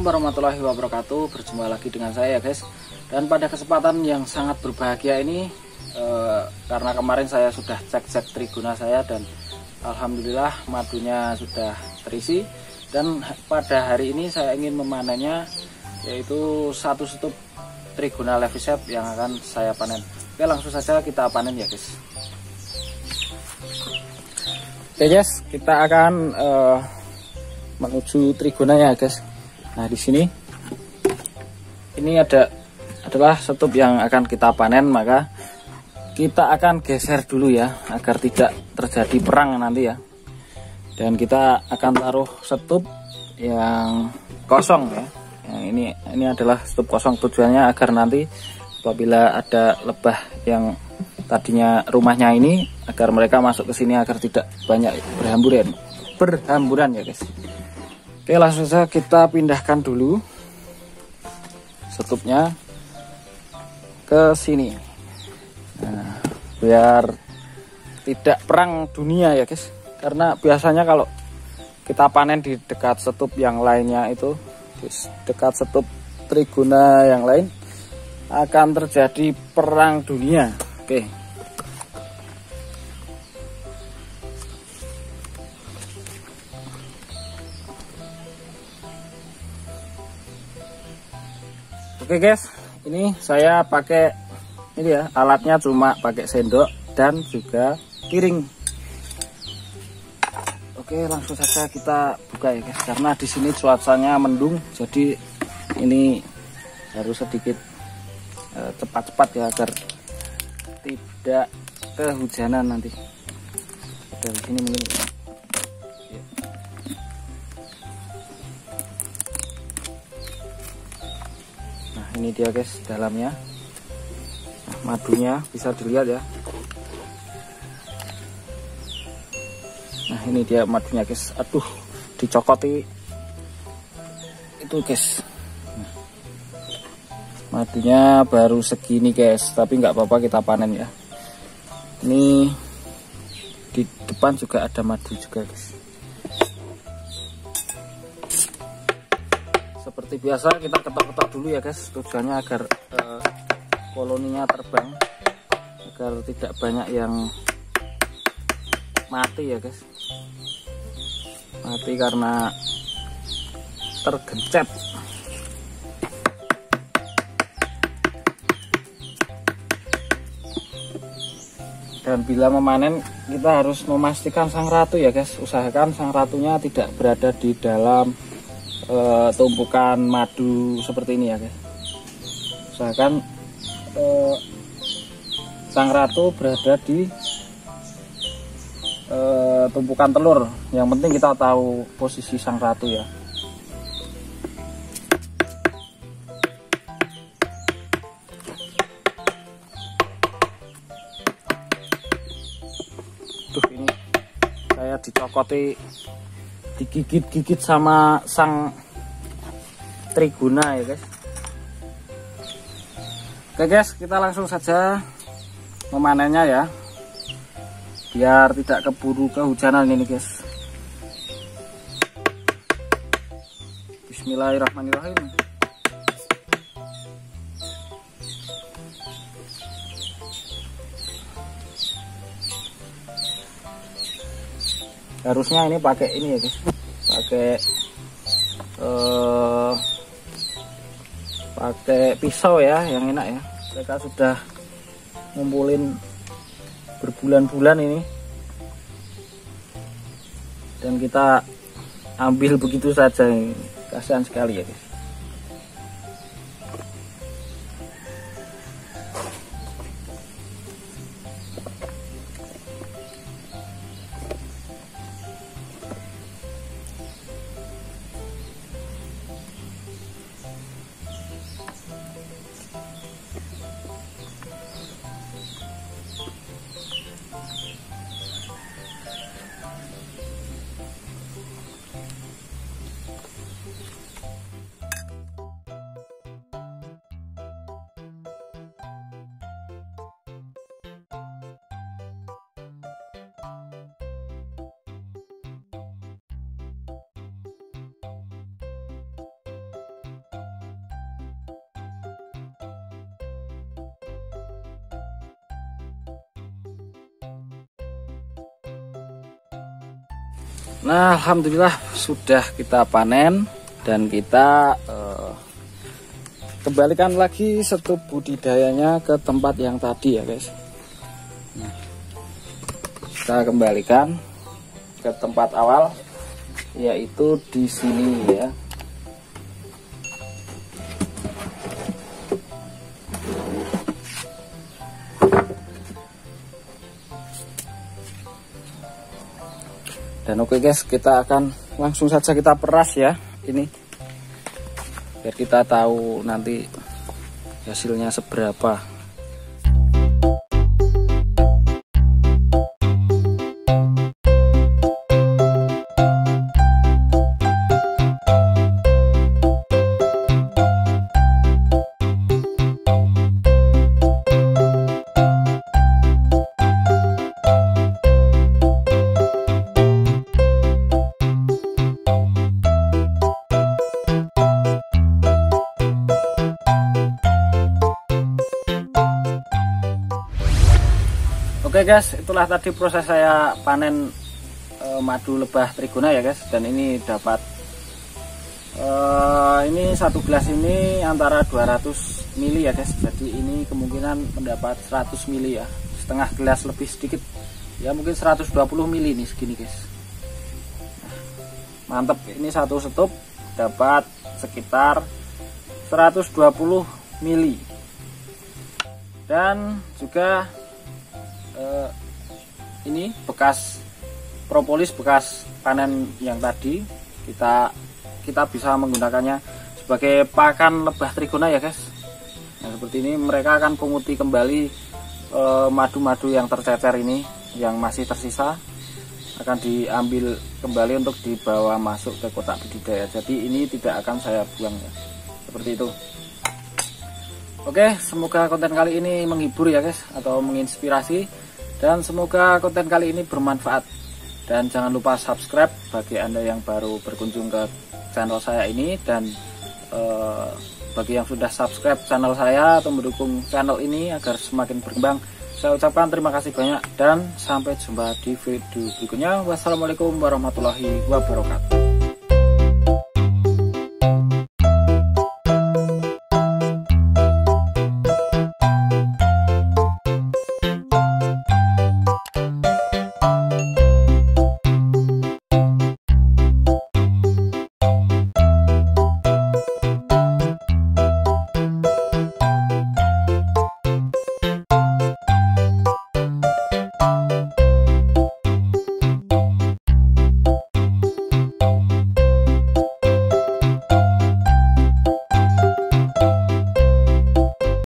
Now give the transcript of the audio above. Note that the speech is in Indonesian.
Assalamualaikum warahmatullahi wabarakatuh. Berjumpa lagi dengan saya guys. Dan pada kesempatan yang sangat berbahagia ini eh, Karena kemarin saya sudah cek-cek triguna saya Dan Alhamdulillah madunya sudah terisi. Dan pada hari ini saya ingin memanennya Yaitu satu stup triguna levisep yang akan saya panen. Oke langsung saja kita panen ya guys. Oke guys kita akan uh, menuju trigona ya guys Nah, di sini ini ada adalah setup yang akan kita panen, maka kita akan geser dulu ya agar tidak terjadi perang nanti ya. Dan kita akan taruh setup yang kosong ya. Yang ini ini adalah setup kosong tujuannya agar nanti apabila ada lebah yang tadinya rumahnya ini agar mereka masuk ke sini agar tidak banyak berhamburan berhamburan ya guys Oke langsung saja kita pindahkan dulu setupnya ke sini. Nah, biar tidak perang dunia ya guys. Karena biasanya kalau kita panen di dekat setup yang lainnya itu dekat setup triguna yang lain akan terjadi perang dunia. Oke Oke guys, ini saya pakai ini ya alatnya cuma pakai sendok dan juga piring. Oke, langsung saja kita buka ya guys, karena di sini cuacanya mendung, jadi ini harus sedikit eh, cepat-cepat ya agar tidak kehujanan nanti. Dari sini mungkin ini dia guys dalamnya. Nah, madunya bisa dilihat ya. Nah ini dia madunya guys. Aduh dicokoti. Itu guys. Nah, madunya baru segini guys tapi nggak apa-apa kita panen ya. Ini di depan juga ada madu juga guys seperti biasa kita ketok-ketok dulu ya guys. Tujuannya agar uh, koloninya terbang agar tidak banyak yang mati ya guys. Mati karena tergencet. Dan bila memanen kita harus memastikan sang ratu ya guys. Usahakan sang ratunya tidak berada di dalam uh, tumpukan madu seperti ini ya guys usahakan uh, sang ratu berada di uh, tumpukan telur. Yang penting kita tahu posisi sang ratu ya. Tuh ini saya dicokoti digigit-gigit sama sang triguna ya guys. Oke guys kita langsung saja memanennya ya. Biar tidak keburu kehujanan ini guys. Bismillahirrahmanirrahim harusnya ini pakai ini ya guys pakai uh, pakai pisau ya yang enak ya. Mereka sudah ngumpulin berbulan-bulan ini. Dan kita ambil begitu saja kasihan sekali ya guys Nah, alhamdulillah sudah kita panen dan kita uh, kembalikan lagi setup budidayanya ke tempat yang tadi ya, guys. Nah, kita kembalikan ke tempat awal yaitu di sini ya. Dan oke okay guys kita akan langsung saja kita peras ya. Ini biar kita tahu nanti hasilnya seberapa guys, itulah tadi proses saya panen e, madu lebah trigona ya guys. Dan ini dapat e, ini satu gelas ini antara 200 mili ya guys. Jadi ini kemungkinan mendapat 100 mili ya, setengah gelas lebih sedikit. Ya mungkin 120 mili nih segini guys. Nah, mantep, ini satu setup dapat sekitar 120 mili. Dan juga eh, ini bekas propolis bekas panen yang tadi. Kita kita bisa menggunakannya sebagai pakan lebah trigona ya guys. Nah seperti ini mereka akan punguti kembali eh, madu-madu eh, yang tercecer ini yang masih tersisa. Akan diambil kembali untuk dibawa masuk ke kotak budidaya. Jadi ini tidak akan saya buang ya. Seperti itu. Oke, semoga konten kali ini menghibur ya guys atau menginspirasi dan semoga konten kali ini bermanfaat. Dan jangan lupa subscribe bagi Anda yang baru berkunjung ke channel saya ini dan eh, bagi yang sudah subscribe channel saya atau mendukung channel ini agar semakin berkembang. Saya ucapkan terima kasih banyak dan sampai jumpa di video berikutnya. Wassalamualaikum warahmatullahi wabarakatuh.